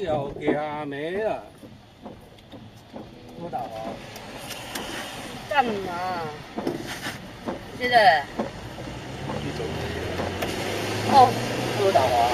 要给阿梅啊不打滑干嘛？现在？哦不打滑